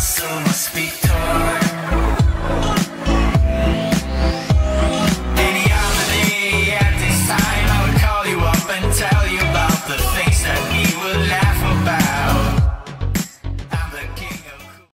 So must speak.